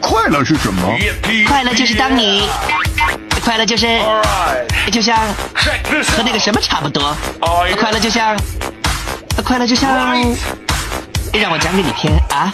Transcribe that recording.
快乐是什么快乐就是当你。快乐就是就像和那个什么差不多。快乐就像，快乐就像让我讲给你听啊。